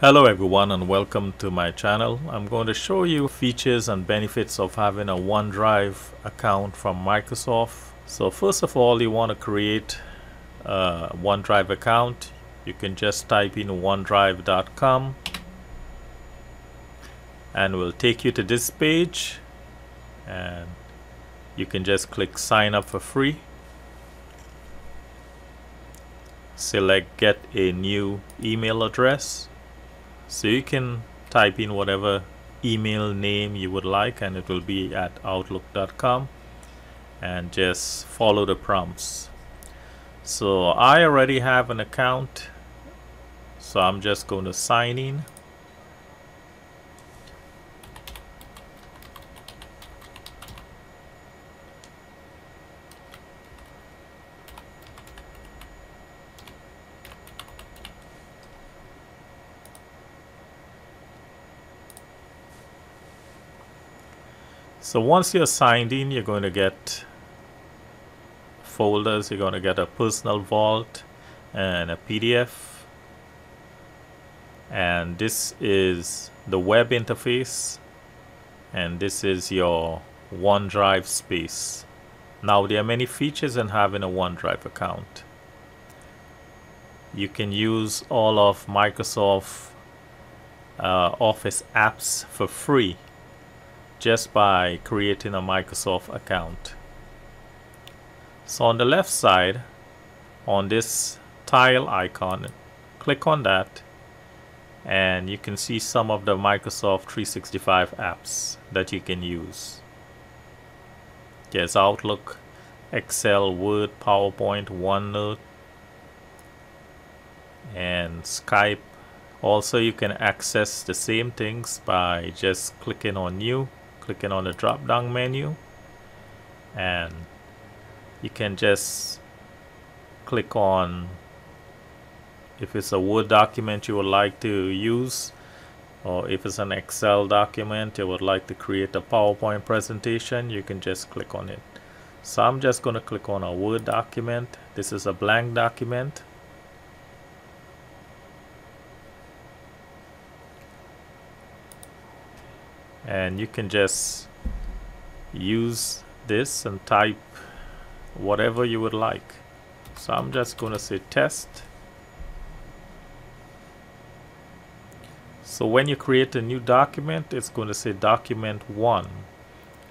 Hello everyone and welcome to my channel. I'm going to show you features and benefits of having a OneDrive account from Microsoft. So first of all you want to create a OneDrive account. You can just type in onedrive.com and we'll take you to this page and you can just click sign up for free select get a new email address so you can type in whatever email name you would like and it will be at outlook.com and just follow the prompts. So I already have an account. So I'm just going to sign in So once you're signed in, you're going to get folders. You're going to get a personal vault and a PDF. And this is the web interface. And this is your OneDrive space. Now there are many features in having a OneDrive account. You can use all of Microsoft uh, Office apps for free just by creating a Microsoft account. So on the left side, on this tile icon, click on that and you can see some of the Microsoft 365 apps that you can use. There's Outlook, Excel, Word, PowerPoint, OneNote, and Skype. Also, you can access the same things by just clicking on New clicking on the drop down menu. And you can just click on if it's a Word document you would like to use or if it's an Excel document you would like to create a PowerPoint presentation you can just click on it. So I'm just going to click on a Word document. This is a blank document and you can just use this and type whatever you would like. So I'm just gonna say test. So when you create a new document it's going to say document 1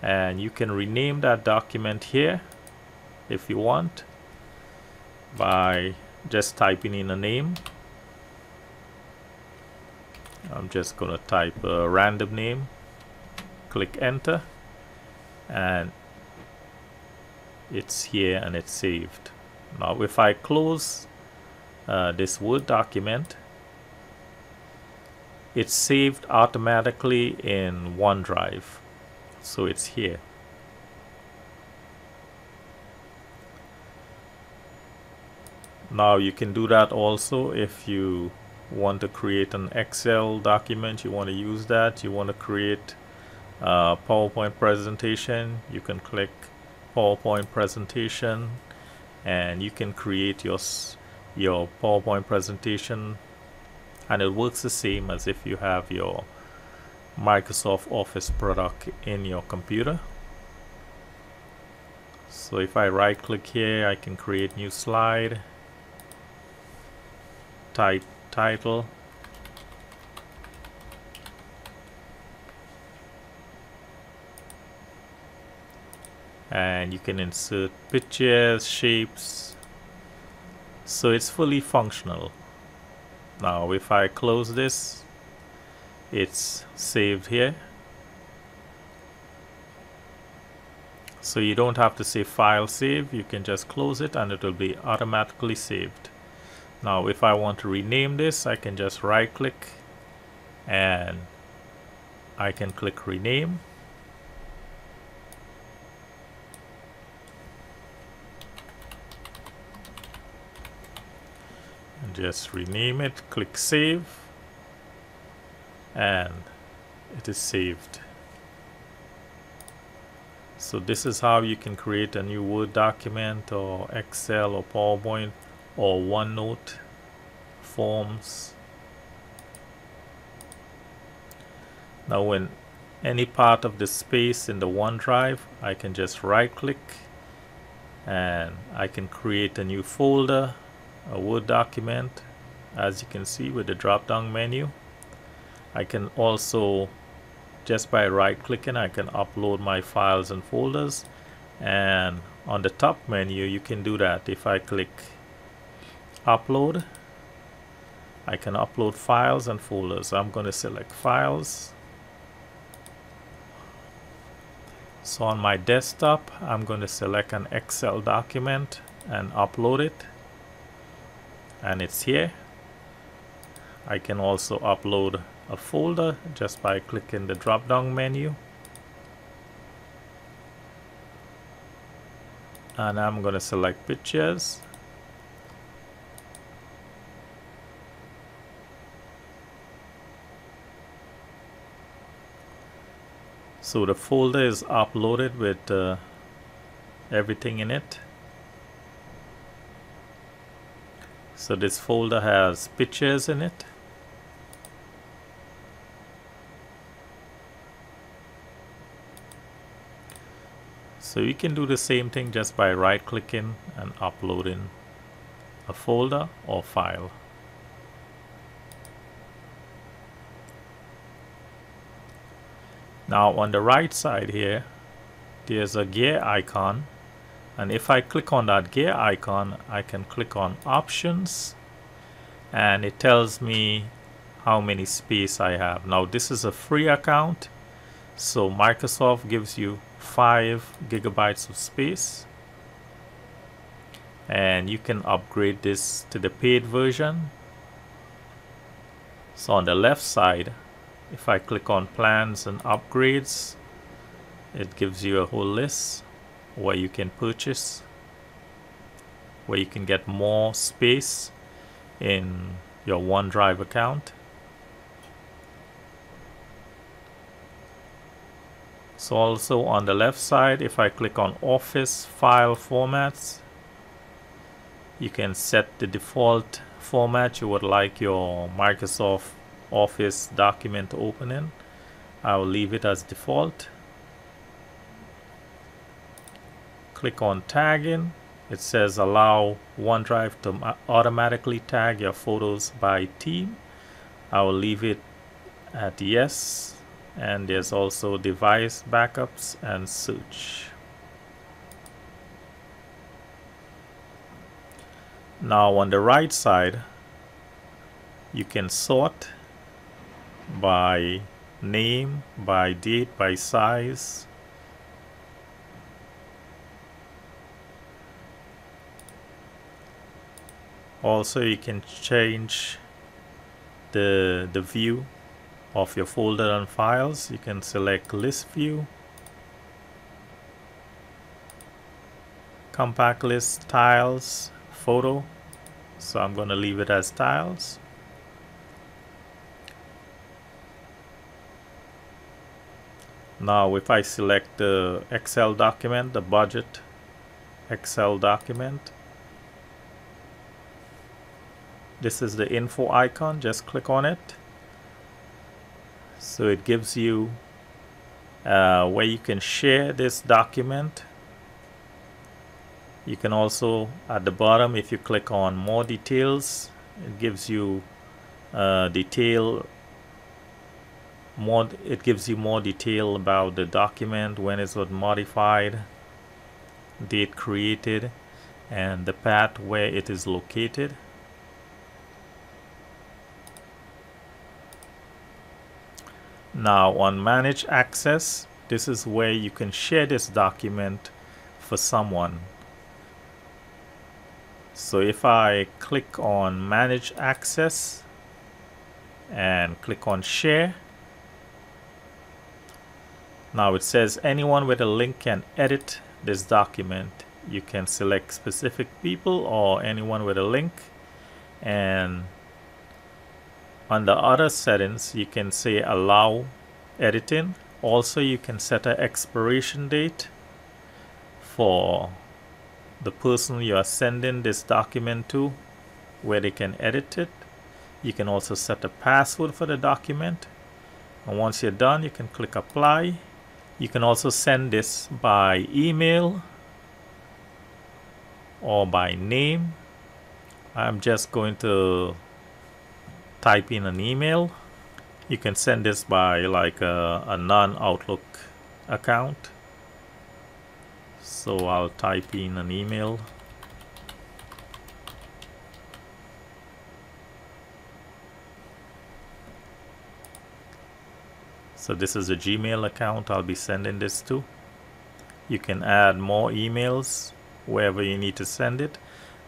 and you can rename that document here if you want by just typing in a name. I'm just gonna type a random name click enter and it's here and it's saved. Now if I close uh, this Word document it's saved automatically in OneDrive. So it's here. Now you can do that also if you want to create an Excel document you want to use that you want to create uh, PowerPoint presentation. You can click PowerPoint presentation and you can create your your PowerPoint presentation. And it works the same as if you have your Microsoft Office product in your computer. So if I right click here I can create new slide. Type title and you can insert pictures shapes. So it's fully functional. Now if I close this it's saved here. So you don't have to say file save you can just close it and it will be automatically saved. Now if I want to rename this I can just right click and I can click rename just rename it click save and it is saved. So this is how you can create a new Word document or Excel or PowerPoint or OneNote forms. Now when any part of the space in the OneDrive I can just right click and I can create a new folder a Word document as you can see with the drop down menu. I can also just by right clicking I can upload my files and folders. And on the top menu you can do that. If I click upload I can upload files and folders. I'm going to select files. So on my desktop I'm going to select an Excel document and upload it and it's here. I can also upload a folder just by clicking the drop down menu. And I'm going to select pictures. So the folder is uploaded with uh, everything in it so this folder has pictures in it So you can do the same thing just by right clicking and uploading a folder or file. Now on the right side here there's a gear icon and if I click on that gear icon I can click on options. And it tells me how many space I have. Now this is a free account. So Microsoft gives you 5 gigabytes of space. And you can upgrade this to the paid version. So on the left side if I click on plans and upgrades it gives you a whole list where you can purchase where you can get more space in your OneDrive account So also on the left side, if I click on Office File Formats, you can set the default format you would like your Microsoft Office document to open in. I will leave it as default. Click on tagging. It says allow OneDrive to automatically tag your photos by team. I will leave it at yes and there's also device backups and search now on the right side you can sort by name by date by size also you can change the the view of your folder and files. You can select list view compact list tiles photo. So I'm going to leave it as tiles. Now if I select the Excel document the budget Excel document this is the info icon just click on it. So it gives you uh, where you can share this document. You can also at the bottom if you click on more details it gives you uh, detail more it gives you more detail about the document when it was modified date created and the path where it is located Now on manage access, this is where you can share this document for someone. So if I click on manage access and click on share, now it says anyone with a link can edit this document. You can select specific people or anyone with a link and under other settings you can say allow editing. Also you can set an expiration date for the person you are sending this document to where they can edit it. You can also set a password for the document. And once you're done you can click apply. You can also send this by email or by name. I'm just going to type in an email. You can send this by like a, a non-outlook account. So I'll type in an email. So this is a Gmail account I'll be sending this to. You can add more emails wherever you need to send it.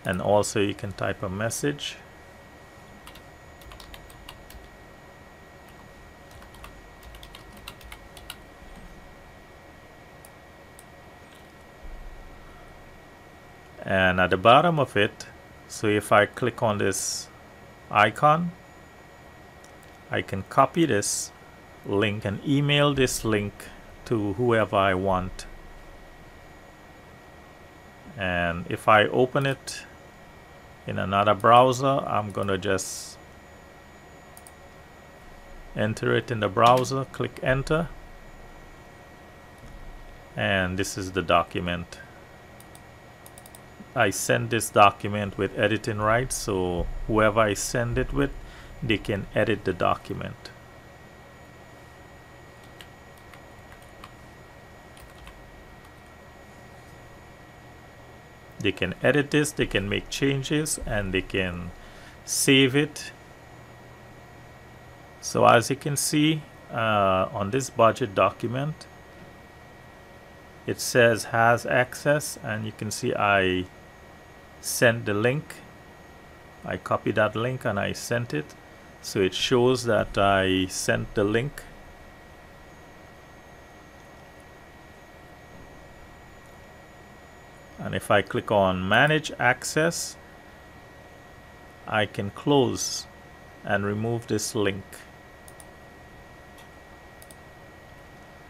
And also you can type a message and at the bottom of it so if I click on this icon I can copy this link and email this link to whoever I want. And if I open it in another browser I'm gonna just enter it in the browser click enter. And this is the document I send this document with editing rights so whoever I send it with they can edit the document. They can edit this they can make changes and they can save it. So as you can see uh, on this budget document it says has access and you can see I sent the link. I copied that link and I sent it. So it shows that I sent the link. And if I click on manage access I can close and remove this link.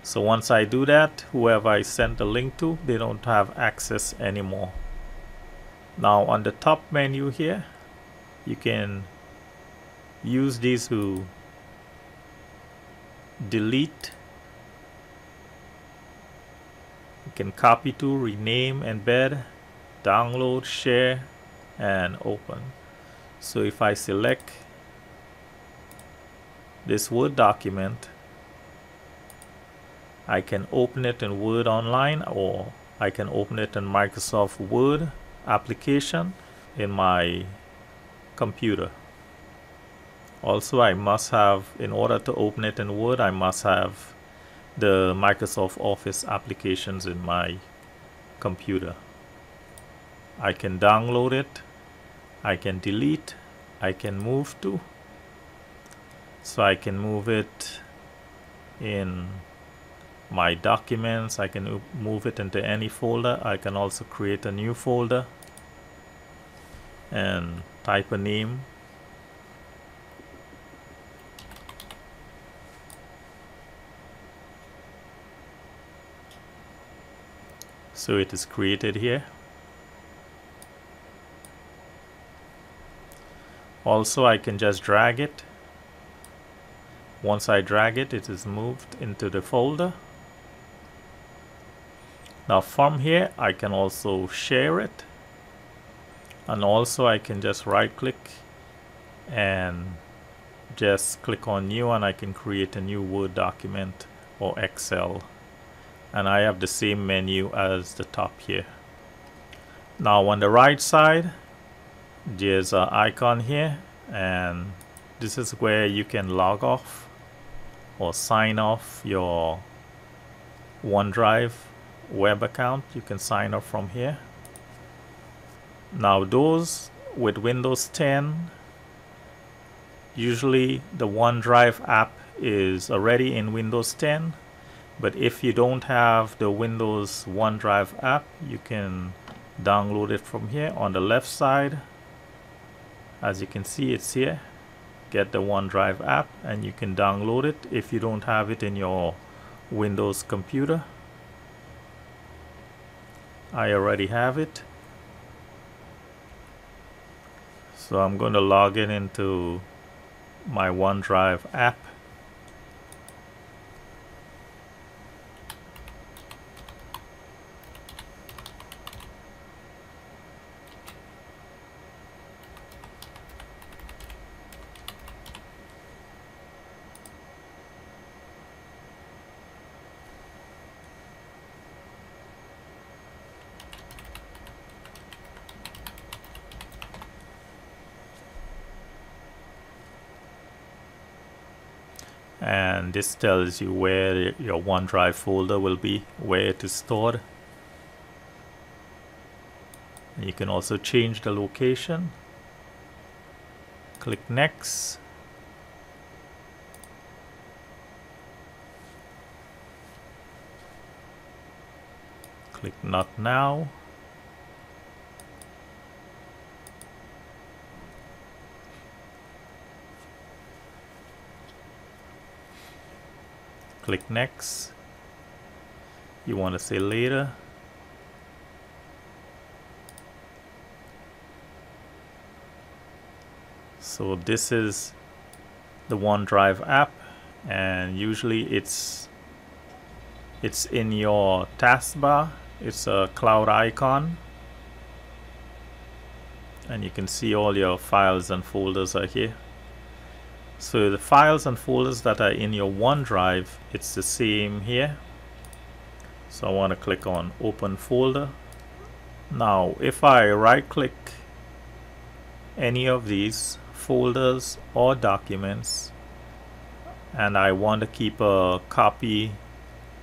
So once I do that whoever I sent the link to they don't have access anymore now on the top menu here you can use these to delete. You can copy to rename embed download share and open. So if I select this Word document I can open it in Word Online or I can open it in Microsoft Word application in my computer. Also, I must have, in order to open it in Word, I must have the Microsoft Office applications in my computer. I can download it, I can delete, I can move to. So I can move it in my documents, I can move it into any folder. I can also create a new folder and type a name. So it is created here. Also I can just drag it. Once I drag it it is moved into the folder now from here I can also share it. And also I can just right click and just click on new and I can create a new Word document or Excel. And I have the same menu as the top here. Now on the right side there's an icon here and this is where you can log off or sign off your OneDrive web account you can sign up from here. Now those with Windows 10 usually the OneDrive app is already in Windows 10 but if you don't have the Windows OneDrive app you can download it from here. On the left side as you can see it's here. Get the OneDrive app and you can download it if you don't have it in your Windows computer I already have it So I'm going to log in into my OneDrive app. and this tells you where your OneDrive folder will be, where it is stored. You can also change the location. Click Next. Click Not Now. Click next. You want to say later. So this is the OneDrive app and usually it's it's in your taskbar. It's a cloud icon. And you can see all your files and folders are here so the files and folders that are in your OneDrive, it's the same here. So I want to click on open folder. Now if I right click any of these folders or documents and I want to keep a copy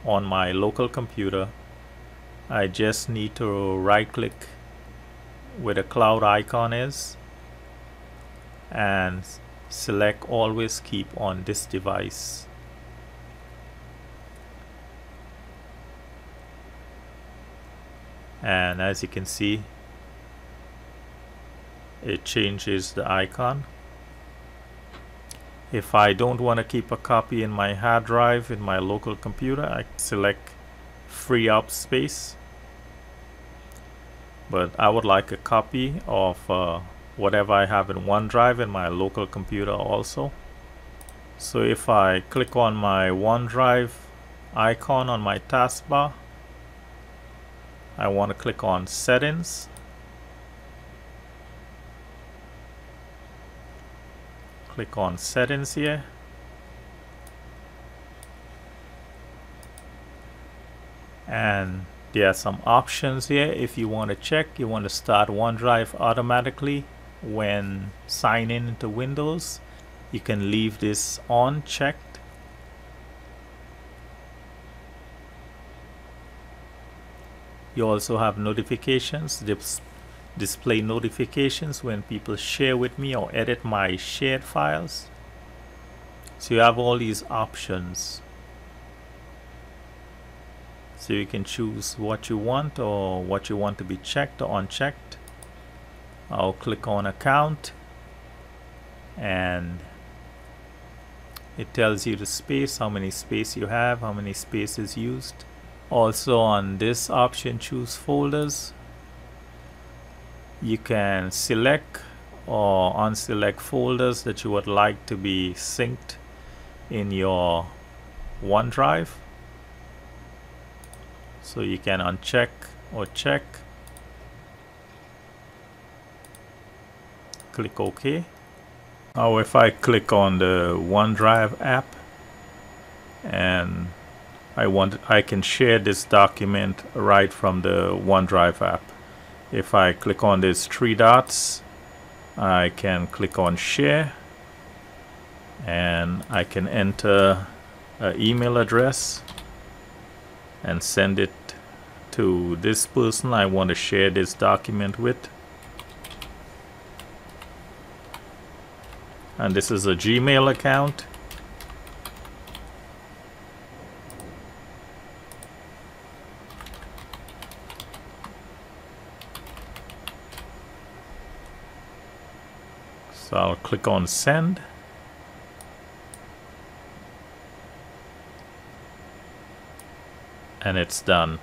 on my local computer, I just need to right click where the cloud icon is and select always keep on this device. And as you can see it changes the icon. If I don't want to keep a copy in my hard drive in my local computer I select free up space. But I would like a copy of uh, whatever I have in OneDrive in my local computer also. So if I click on my OneDrive icon on my taskbar, I want to click on settings. Click on settings here. And there are some options here if you want to check you want to start OneDrive automatically when signing into Windows you can leave this on checked you also have notifications Dis display notifications when people share with me or edit my shared files. So you have all these options. So you can choose what you want or what you want to be checked or unchecked I'll click on account and it tells you the space how many space you have how many spaces used. Also on this option choose folders. You can select or unselect folders that you would like to be synced in your OneDrive. So you can uncheck or check click OK. Now if I click on the OneDrive app and I want I can share this document right from the OneDrive app. If I click on these three dots I can click on share and I can enter an email address and send it to this person I want to share this document with and this is a Gmail account. So I'll click on send. And it's done.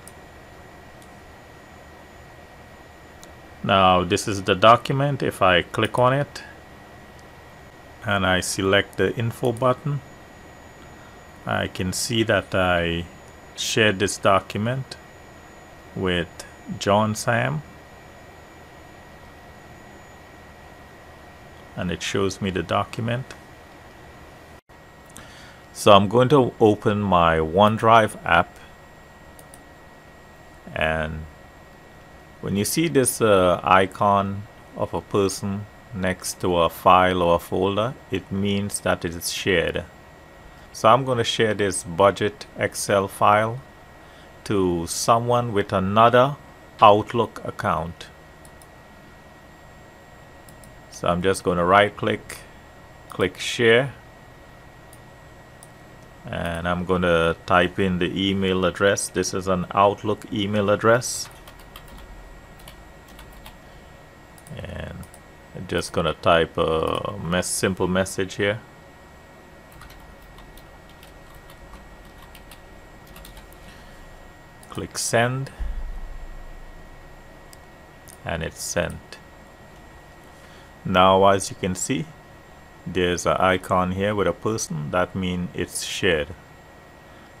Now this is the document. If I click on it and I select the info button. I can see that I shared this document with John Sam and it shows me the document. So I'm going to open my OneDrive app. And when you see this uh, icon of a person next to a file or a folder, it means that it is shared. So I'm going to share this budget Excel file to someone with another Outlook account. So I'm just going to right click, click share, and I'm going to type in the email address. This is an Outlook email address. And I'm just to type uh, a mess, simple message here. click send. And it's sent. Now as you can see there's an icon here with a person. That means it's shared.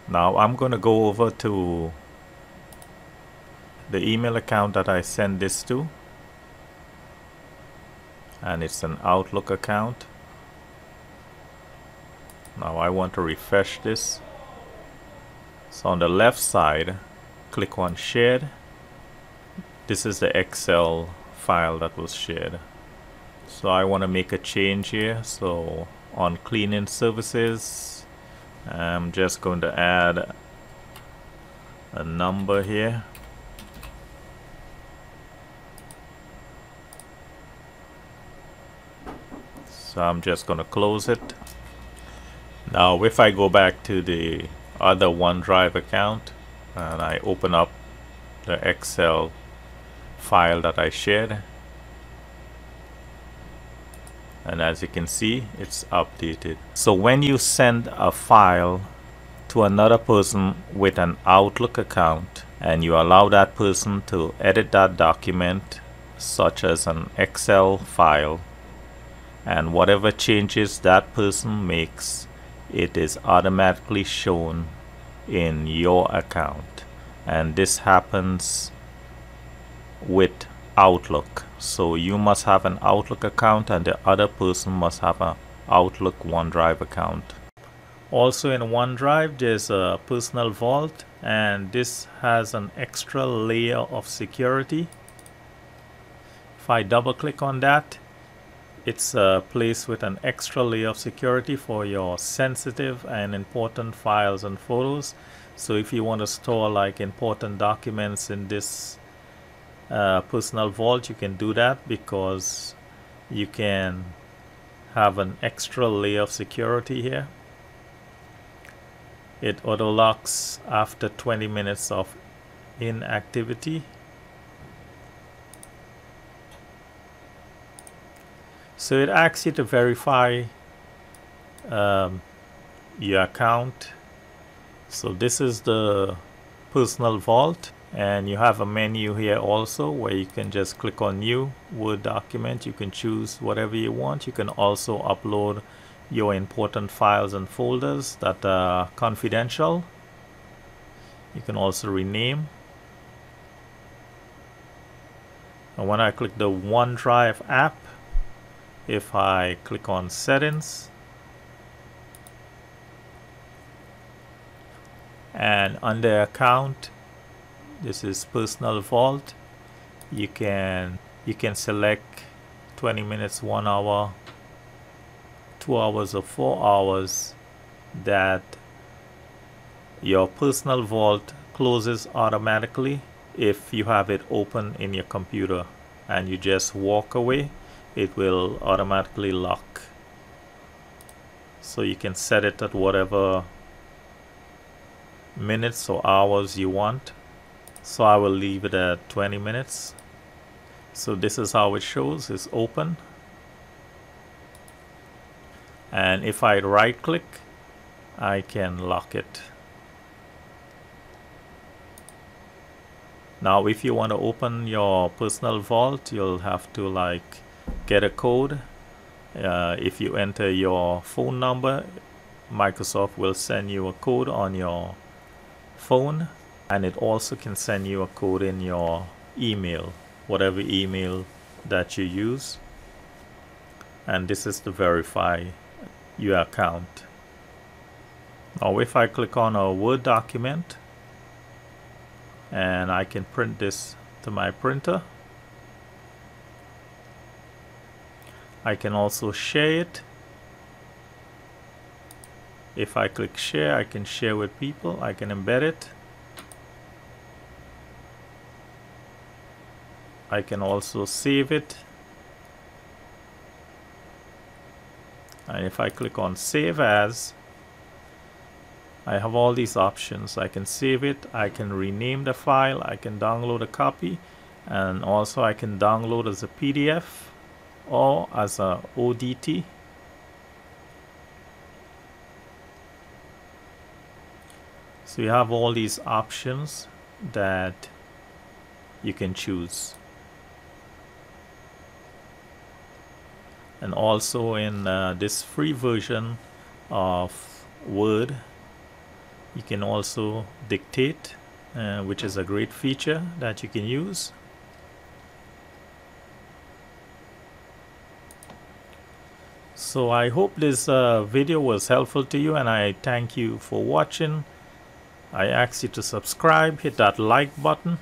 Now I'm gonna go over to the email account that I send this to and it's an Outlook account. Now I want to refresh this. So on the left side click on shared. This is the Excel file that was shared. So I want to make a change here. So on cleaning services I'm just going to add a number here so I'm just going to close it. Now if I go back to the other OneDrive account and I open up the Excel file that I shared and as you can see it's updated. So when you send a file to another person with an Outlook account and you allow that person to edit that document such as an Excel file and whatever changes that person makes it is automatically shown in your account. And this happens with Outlook. So you must have an Outlook account and the other person must have an Outlook OneDrive account. Also in OneDrive there's a personal vault and this has an extra layer of security. If I double click on that it's a place with an extra layer of security for your sensitive and important files and photos. So if you want to store like important documents in this uh, personal vault you can do that because you can have an extra layer of security here. It auto locks after 20 minutes of inactivity So it asks you to verify um, your account. So this is the personal vault and you have a menu here also where you can just click on new Word document. You can choose whatever you want. You can also upload your important files and folders that are confidential. You can also rename. And when I click the OneDrive app, if I click on settings and under account this is personal vault you can you can select 20 minutes one hour two hours or four hours that your personal vault closes automatically if you have it open in your computer and you just walk away it will automatically lock. So you can set it at whatever minutes or hours you want. So I will leave it at 20 minutes. So this is how it shows it's open. And if I right click I can lock it. Now if you want to open your personal vault you'll have to like get a code. Uh, if you enter your phone number Microsoft will send you a code on your phone and it also can send you a code in your email whatever email that you use. And this is to verify your account. Now if I click on a Word document and I can print this to my printer I can also share it. If I click share I can share with people. I can embed it. I can also save it. And if I click on save as I have all these options. I can save it. I can rename the file. I can download a copy. And also I can download as a PDF or as a ODT so you have all these options that you can choose. And also in uh, this free version of Word you can also dictate uh, which is a great feature that you can use so I hope this uh, video was helpful to you and I thank you for watching. I ask you to subscribe hit that like button